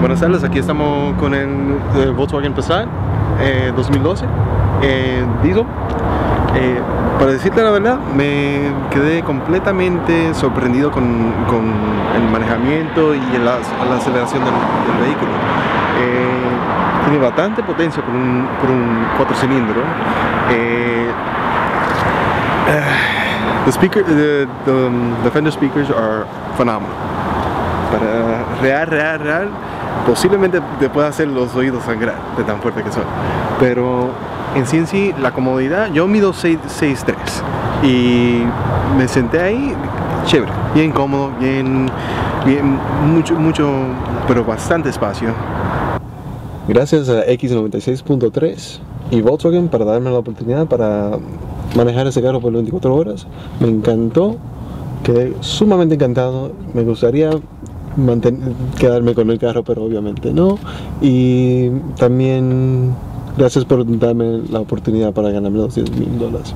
Buenas tardes, aquí estamos con el, el Volkswagen Passat eh, 2012 eh, diesel. Eh, para decirte la verdad, me quedé completamente sorprendido con, con el manejamiento y la, la aceleración del, vehículo. Eh, tiene bastante potencia por un, por un cuatro cilindros. Eh, eh, the speaker, the, the, um, the Fender speakers are phenomenal. Real, real, real, posiblemente te pueda hacer los oídos sangrar de tan fuerte que son. Pero en sí en sí, la comodidad, yo mido 6'3 y me senté ahí, chévere, bien cómodo, bien, bien, mucho, mucho, pero bastante espacio. Gracias a X96.3 y Volkswagen para darme la oportunidad para manejar ese carro por 24 horas. Me encantó, quedé sumamente encantado. Me gustaría quedarme con el carro, pero obviamente no. Y también gracias por darme la oportunidad para ganarme los 10 mil dólares.